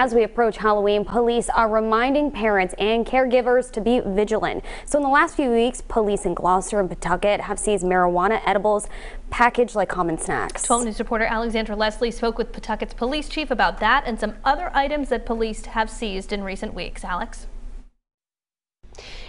As we approach Halloween, police are reminding parents and caregivers to be vigilant. So in the last few weeks, police in Glocester and Pawtucket have seized marijuana edibles packaged like common snacks. 12 News reporter Alexandra Leslie spoke with Pawtucket's police chief about that and some other items that police have seized in recent weeks. Alex?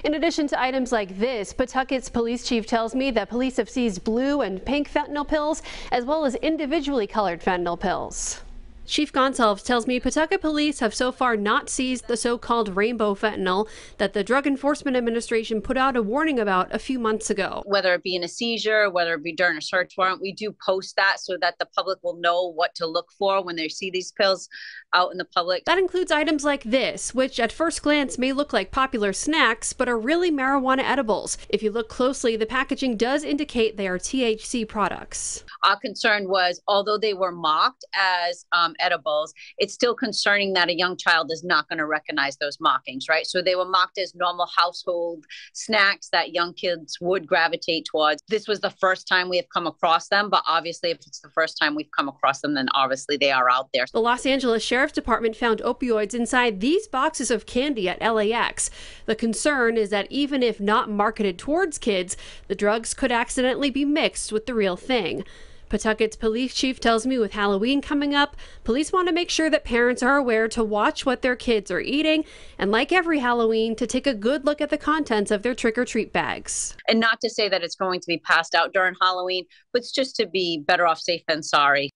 In addition to items like this, Pawtucket's police chief tells me that police have seized blue and pink fentanyl pills as well as individually colored fentanyl pills. Chief Goncalves tells me Pawtucket police have so far not seized the so-called rainbow fentanyl that the Drug Enforcement Administration put out a warning about a few months ago. Whether it be in a seizure, whether it be during a search warrant, we do post that so that the public will know what to look for when they see these pills out in the public. That includes items like this, which at first glance may look like popular snacks, but are really marijuana edibles. If you look closely, the packaging does indicate they are THC products. Our concern was, although they were mocked as um, edibles, it's still concerning that a young child is not going to recognize those mockings, right? So they were mocked as normal household snacks that young kids would gravitate towards. This was the first time we have come across them, but obviously, if it's the first time we've come across them, then obviously they are out there. The Los Angeles Sheriff's Department found opioids inside these boxes of candy at LAX. The concern is that even if not marketed towards kids, the drugs could accidentally be mixed with the real thing. Pawtucket's police chief tells me with Halloween coming up, police want to make sure that parents are aware to watch what their kids are eating and, like every Halloween, to take a good look at the contents of their trick or treat bags. And not to say that it's going to be passed out during Halloween, but it's just to be better off safe than sorry.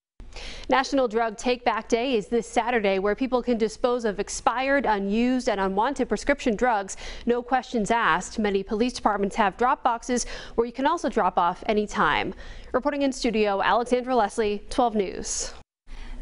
National Drug Take Back Day is this Saturday where people can dispose of expired, unused, and unwanted prescription drugs. No questions asked. Many police departments have drop boxes where you can also drop off anytime. Reporting in studio, Alexandra Leslie, 12 News.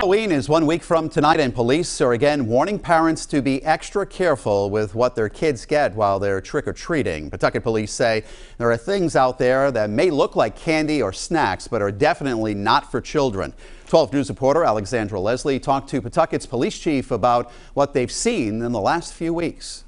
Halloween is one week from tonight and police are again warning parents to be extra careful with what their kids get while they're trick-or-treating. Pawtucket police say there are things out there that may look like candy or snacks but are definitely not for children. 12 News reporter Alexandra Leslie talked to Pawtucket's police chief about what they've seen in the last few weeks.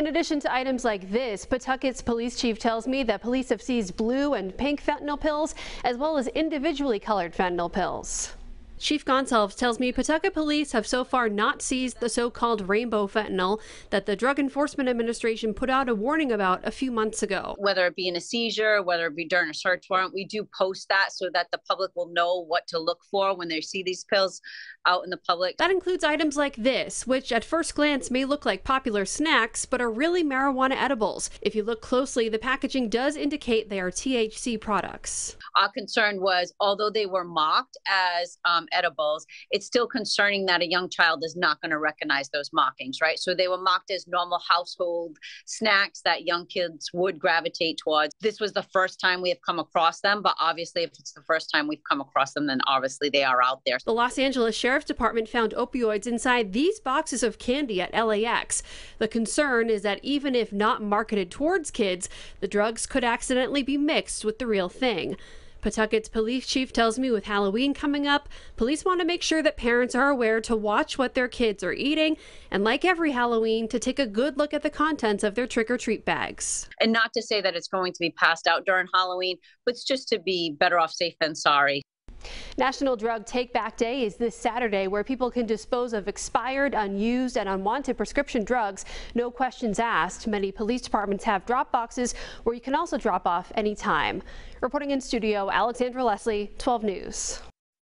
In addition to items like this, Pawtucket's police chief tells me that police have seized blue and pink fentanyl pills as well as individually colored fentanyl pills. Chief Goncalves tells me Pawtucket police have so far not seized the so-called rainbow fentanyl that the Drug Enforcement Administration put out a warning about a few months ago. Whether it be in a seizure, whether it be during a search warrant, we do post that so that the public will know what to look for when they see these pills out in the public. That includes items like this, which at first glance may look like popular snacks, but are really marijuana edibles. If you look closely, the packaging does indicate they are THC products. Our concern was, although they were mocked as um, edibles, it's still concerning that a young child is not going to recognize those mockings, right? So they were mocked as normal household snacks that young kids would gravitate towards. This was the first time we have come across them, but obviously, if it's the first time we've come across them, then obviously they are out there. The Los Angeles Sheriff's Department found opioids inside these boxes of candy at LAX. The concern is that even if not marketed towards kids, the drugs could accidentally be mixed with the real thing. Pawtucket's police chief tells me with Halloween coming up, police want to make sure that parents are aware to watch what their kids are eating and, like every Halloween, to take a good look at the contents of their trick or treat bags. And not to say that it's going to be passed out during Halloween, but it's just to be better off safe than sorry. National Drug Take Back Day is this Saturday where people can dispose of expired, unused, and unwanted prescription drugs. No questions asked. Many police departments have drop boxes where you can also drop off anytime. Reporting in studio, Alexandra Leslie, 12 News.